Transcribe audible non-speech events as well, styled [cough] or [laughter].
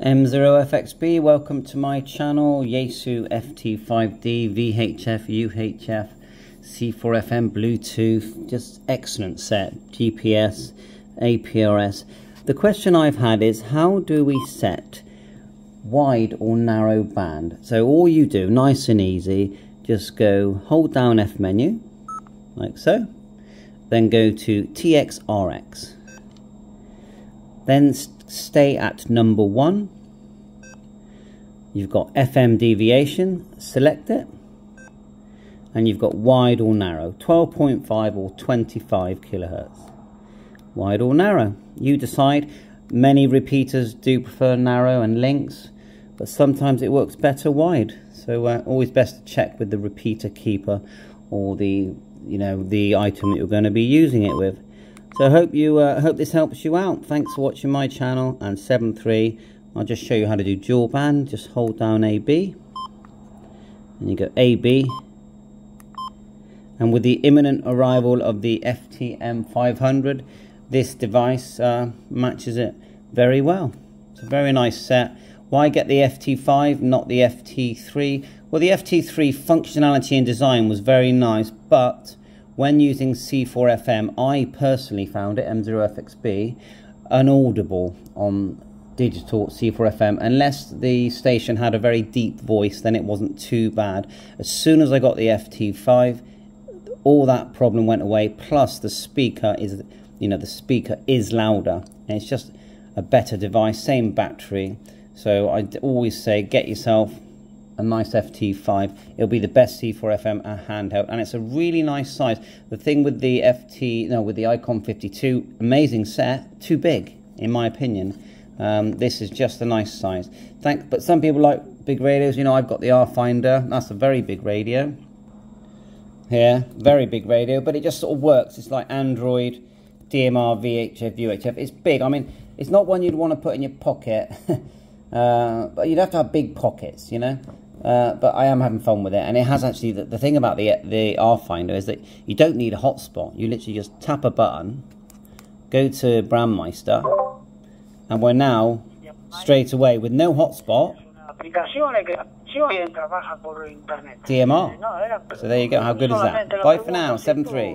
M0FXB, welcome to my channel, Yaesu FT5D, VHF, UHF, C4FM, Bluetooth, just excellent set, GPS, APRS. The question I've had is how do we set wide or narrow band? So all you do, nice and easy, just go hold down F menu, like so, then go to TXRX. Then stay at number one. You've got FM deviation, select it. And you've got wide or narrow, 12.5 or 25 kilohertz. Wide or narrow, you decide. Many repeaters do prefer narrow and links, but sometimes it works better wide. So uh, always best to check with the repeater keeper or the you know the item that you're going to be using it with. So I hope you uh, hope this helps you out. Thanks for watching my channel and 7.3. I'll just show you how to do dual band. Just hold down AB and you go AB. And with the imminent arrival of the FTM 500, this device uh, matches it very well. It's a very nice set. Why get the FT5, not the FT3? Well, the FT3 functionality and design was very nice, but when using C4FM, I personally found it, M0FXB, unaudible on digital C4FM. Unless the station had a very deep voice, then it wasn't too bad. As soon as I got the FT5, all that problem went away. Plus, the speaker is, you know, the speaker is louder, and it's just a better device, same battery. So I always say, get yourself a nice FT5. It'll be the best C4FM handheld, and it's a really nice size. The thing with the FT, no, with the Icom 52, amazing set, too big, in my opinion. Um, this is just a nice size. Thank, but some people like big radios. You know, I've got the R-Finder. That's a very big radio. Here, very big radio, but it just sort of works. It's like Android, DMR, VHF, UHF. It's big. I mean, it's not one you'd want to put in your pocket. [laughs] uh, but you'd have to have big pockets, you know. Uh, but I am having fun with it, and it has actually the, the thing about the the R Finder is that you don't need a hotspot. You literally just tap a button, go to Brandmeister, and we're now straight away with no hotspot. DMR. So there you go. How good is that? Bye for now. Seven three.